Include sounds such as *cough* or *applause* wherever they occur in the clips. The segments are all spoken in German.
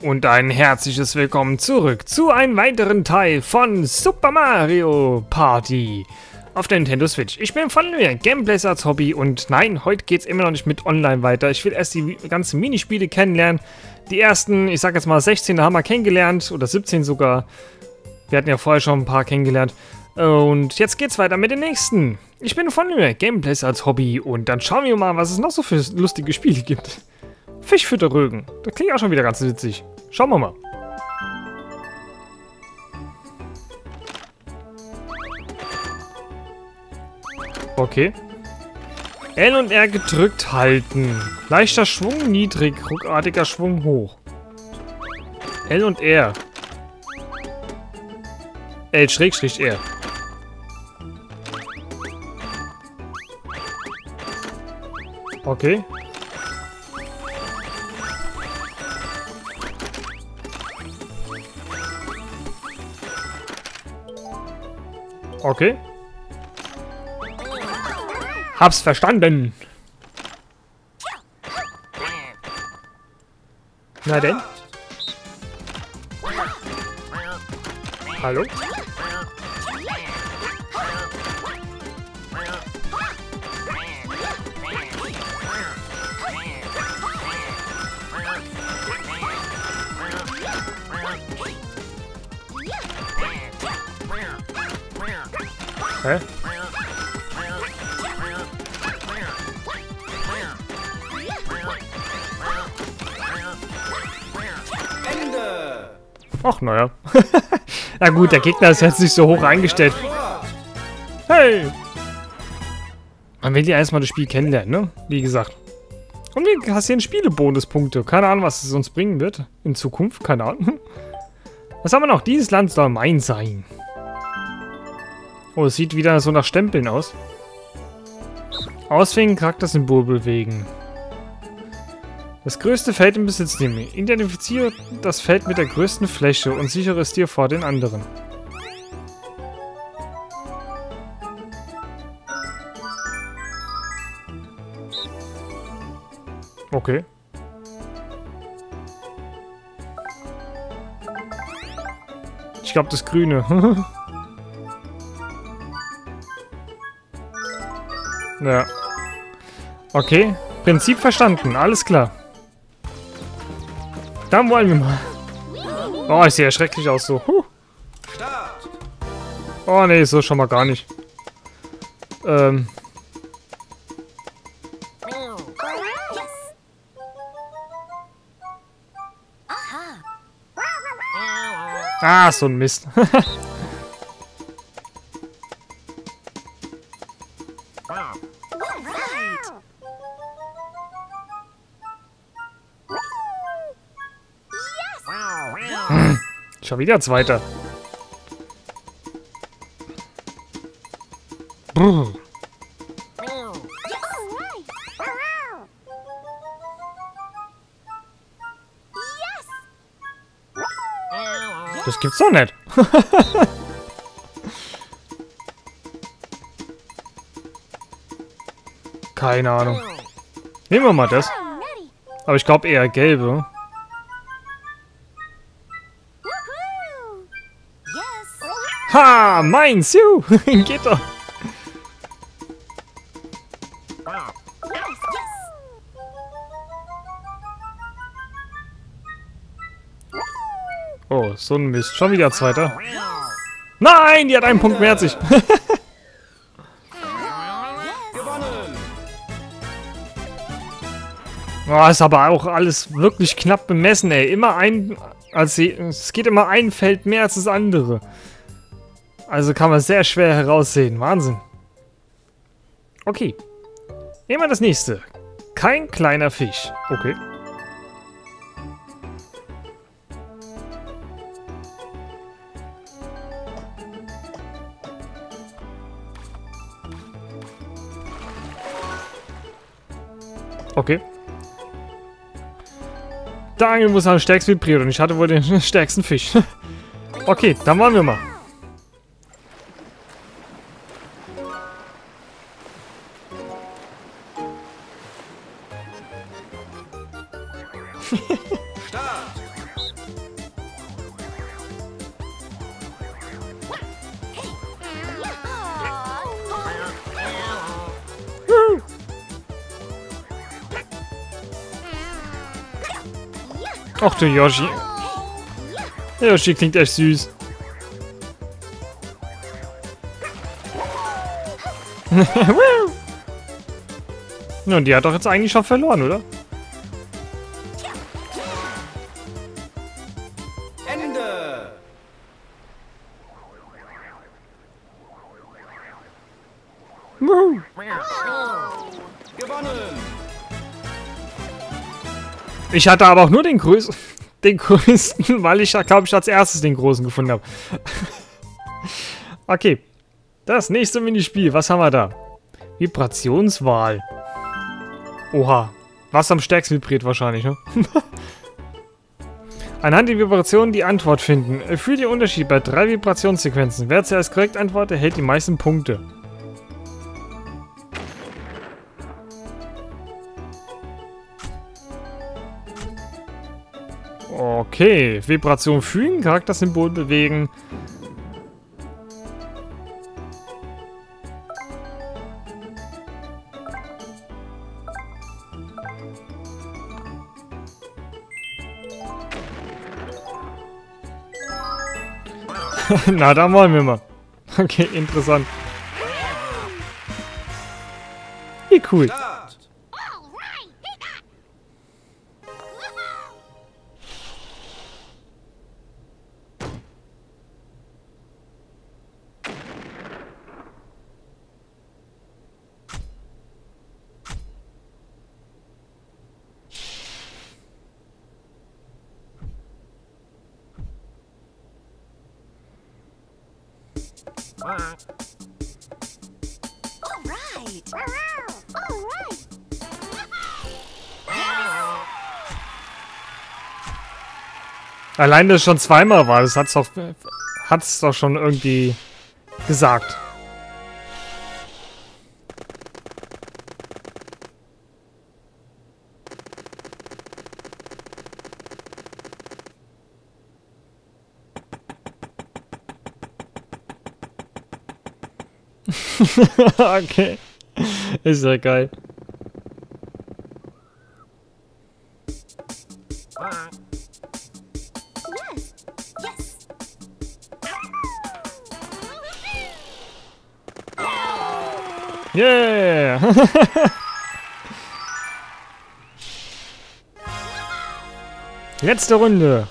Und ein herzliches Willkommen zurück zu einem weiteren Teil von Super Mario Party auf der Nintendo Switch. Ich bin von mir, Gameplays als Hobby und nein, heute geht es immer noch nicht mit Online weiter. Ich will erst die ganzen Minispiele kennenlernen. Die ersten, ich sag jetzt mal 16 haben wir kennengelernt oder 17 sogar. Wir hatten ja vorher schon ein paar kennengelernt. Und jetzt geht's weiter mit den nächsten. Ich bin von mir, Gameplays als Hobby und dann schauen wir mal, was es noch so für lustige Spiele gibt. Fischfütterrögen. Das klingt auch schon wieder ganz witzig. Schauen wir mal. Okay. L und R gedrückt halten. Leichter Schwung niedrig, ruckartiger Schwung hoch. L und R. L schrägstrich R. Okay. Okay. Hab's verstanden. Na denn? Hallo? Hä? Ach, naja. *laughs* Na gut, der Gegner ist jetzt nicht so hoch eingestellt. Hey! Man will ja erstmal das Spiel kennenlernen, ne? Wie gesagt. Und wir kassieren Spielebonuspunkte. Keine Ahnung, was es uns bringen wird. In Zukunft, keine Ahnung. *laughs* Was haben wir noch? Dieses Land soll mein sein. Oh, es sieht wieder so nach Stempeln aus. Auswählen, Charaktersymbol bewegen. Das größte Feld im Besitz nehmen. Identifiziere das Feld mit der größten Fläche und sichere es dir vor den anderen. Okay. Ich glaube, das Grüne. *laughs* ja. Okay. Prinzip verstanden. Alles klar. Dann wollen wir mal. Oh, ich sehe ja schrecklich aus so. Huh. Oh, nee, so schon mal gar nicht. Ähm. Ah, so ein Mist. *laughs* Schon wieder Zweiter. Brr. Das gibt's doch nicht. *laughs* Keine Ahnung. Nehmen wir mal das. Aber ich glaube eher gelbe. Ha, meins, juhu. *laughs* Geht doch. Oh, so ein Mist. Schon wieder Zweiter. Nein, die hat einen Punkt mehr als ich. *laughs* oh, ist aber auch alles wirklich knapp bemessen, ey. Immer ein... Also, es geht immer ein Feld mehr als das andere. Also kann man sehr schwer heraussehen. Wahnsinn. Okay. Nehmen wir das nächste. Kein kleiner Fisch. Okay. Okay. Daniel muss am stärksten vibrieren und ich hatte wohl den *laughs* stärksten Fisch. *laughs* okay, dann wollen wir mal. Ach du Yoshi. Yoshi klingt echt süß. *laughs* Nun, die hat doch jetzt eigentlich schon verloren, oder? Ich hatte aber auch nur den größten, *laughs* den größten, weil ich, glaube ich, als erstes den großen gefunden habe. *laughs* okay. Das nächste Minispiel, was haben wir da? Vibrationswahl. Oha. Was am stärksten vibriert wahrscheinlich, ne? *laughs* Anhand der Vibrationen die Antwort finden. Fühlt den Unterschied bei drei Vibrationssequenzen. Wer zuerst korrekt antwortet, erhält die meisten Punkte. Okay, Vibration fügen, Charaktersymbol bewegen. *laughs* Na, da wollen wir mal. Okay, interessant. Wie cool. All. Allein, dass schon zweimal war, das hat's doch, doch schon irgendwie gesagt. *laughs* okay. Ist ja geil. Yeah! *laughs* Letzte Runde.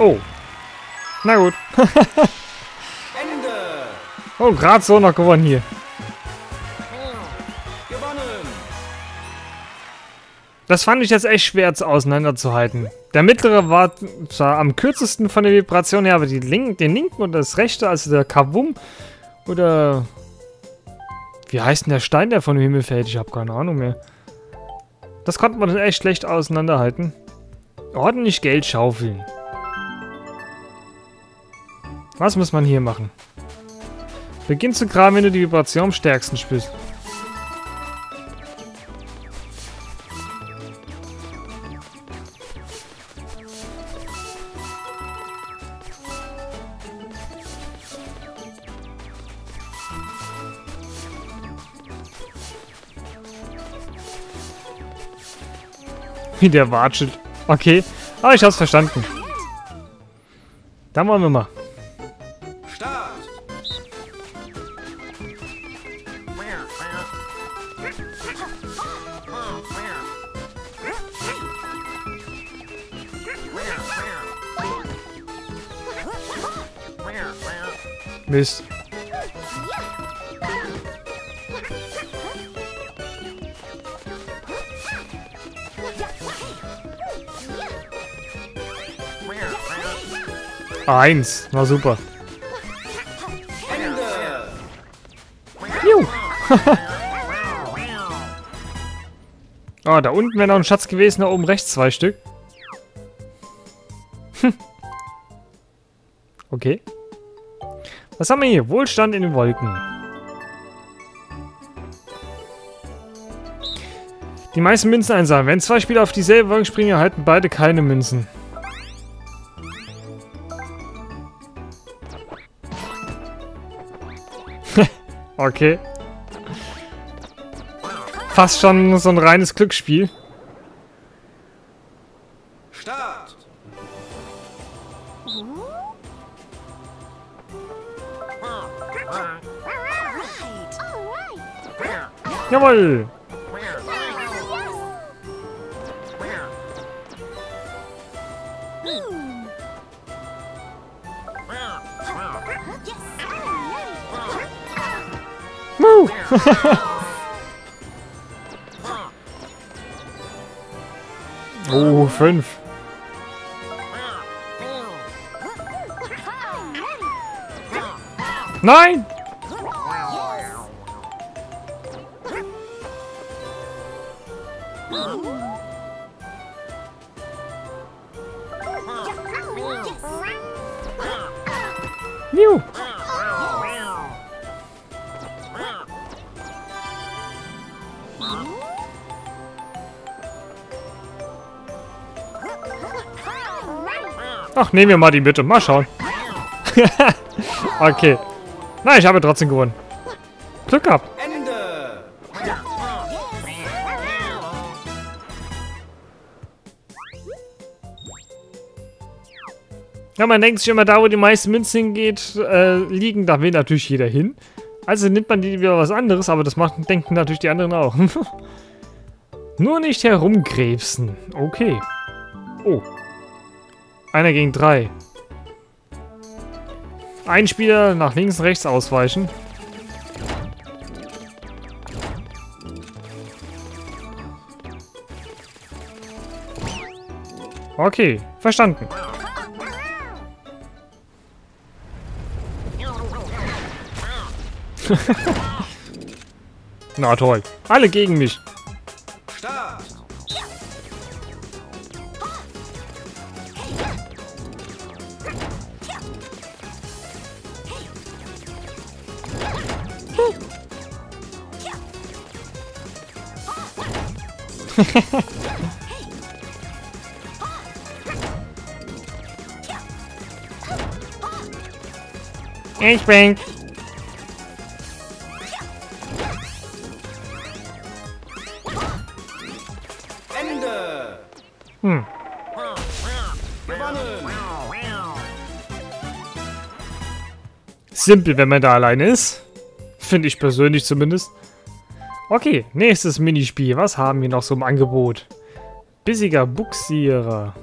Oh. Na gut. Ende. *laughs* Oh, gerade so noch gewonnen hier. Gewonnen. Das fand ich jetzt echt schwer zu auseinanderzuhalten. Der mittlere war zwar am kürzesten von der Vibration her, aber die Link, den linken und das rechte, also der Kabum oder wie heißt denn der Stein, der von dem Himmel fällt? Ich habe keine Ahnung mehr. Das konnte man dann echt schlecht auseinanderhalten. Ordentlich Geld schaufeln. Was muss man hier machen? Beginn zu graben, wenn du die Vibration am stärksten spürst. Wie der watschelt. Okay. Aber ich hab's verstanden. Dann wollen wir mal. Mist. Eins. War super. Juhu. *laughs* Ah, da unten wäre noch ein Schatz gewesen, da oben rechts zwei Stück. *laughs* Okay. Was haben wir hier? Wohlstand in den Wolken. Die meisten Münzen einsammeln. Wenn zwei Spieler auf dieselbe Wolke springen, erhalten beide keine Münzen. *laughs* okay. Fast schon so ein reines Glücksspiel. ball! Woo! *laughs* oh, fünf. Nein! Ach, nehmen wir mal die Mitte. Mal schauen. *laughs* okay. Na, ich habe trotzdem gewonnen. Glück gehabt. Ja, man denkt sich immer, da wo die meisten Münzen hingeht, äh, liegen, da will natürlich jeder hin. Also nimmt man die wieder was anderes, aber das machen, denken natürlich die anderen auch. *laughs* Nur nicht herumkrebsen. Okay. Oh. Einer gegen drei. Ein Spieler nach links und rechts ausweichen. Okay, verstanden. *laughs* Na toll. Alle gegen mich. Ich bin. Ende. Hm. Simpel, wenn man da alleine ist. Finde ich persönlich zumindest. Okay, nächstes Minispiel. Was haben wir noch so im Angebot? Bissiger Buxierer.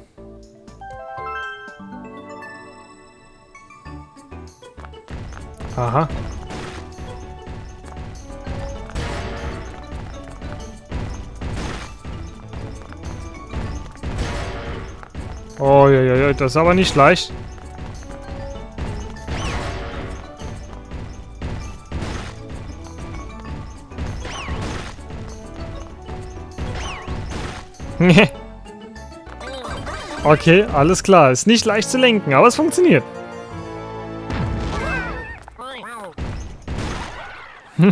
Aha. Oh, ja, ja, ja, das ist aber nicht leicht. *laughs* okay, alles klar. Ist nicht leicht zu lenken, aber es funktioniert. *laughs*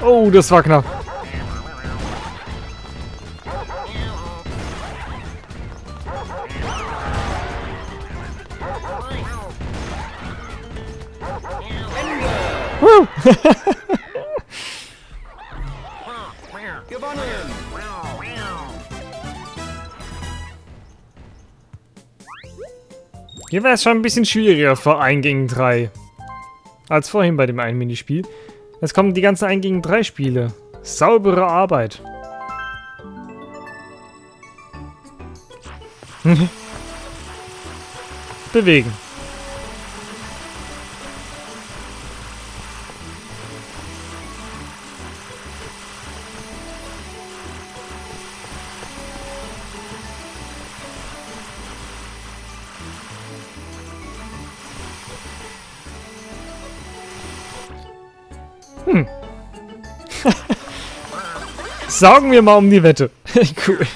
Oh, das war knapp. *laughs* Hier wäre es schon ein bisschen schwieriger vor 1 gegen 3. Als vorhin bei dem einen Minispiel. Jetzt kommen die ganzen 1 gegen 3 Spiele. Saubere Arbeit. *laughs* Bewegen. Hm. Saugen wir mal um die Wette. *laughs* cool.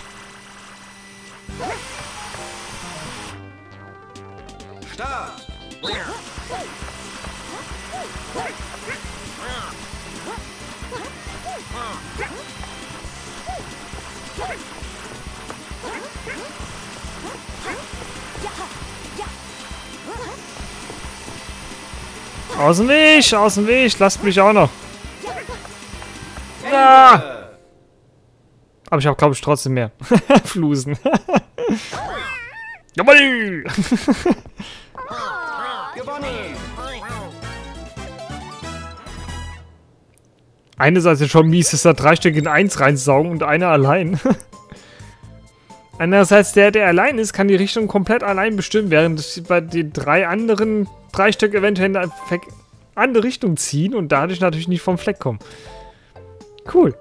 Außenweg! Weg, aus dem Weg, lasst mich auch noch. Ah! Aber ich habe, glaube ich, trotzdem mehr. *laughs* Flusen. Jawoll! Gewonnen. Eine Seite schon mies, ist da drei Stück in eins reinsaugen und einer allein. Andererseits, der, der allein ist, kann die Richtung komplett allein bestimmen, während bei den drei anderen drei Stück eventuell in Fleck- andere Richtung ziehen und dadurch natürlich nicht vom Fleck kommen. Cool.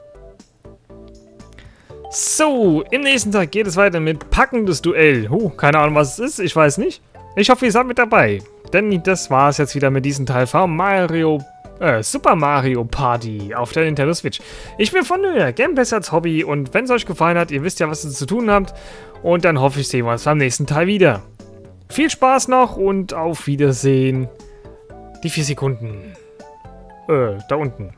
So, im nächsten Tag geht es weiter mit packendes Duell. Huh, keine Ahnung, was es ist, ich weiß nicht. Ich hoffe, ihr seid mit dabei. Denn das war es jetzt wieder mit diesem Teil von Mario, äh, Super Mario Party auf der Nintendo Switch. Ich bin von Nöhr, Gameplays als Hobby und wenn es euch gefallen hat, ihr wisst ja, was ihr zu tun habt. Und dann hoffe ich, sehen wir uns beim nächsten Teil wieder. Viel Spaß noch und auf Wiedersehen. Die vier Sekunden. Äh, da unten.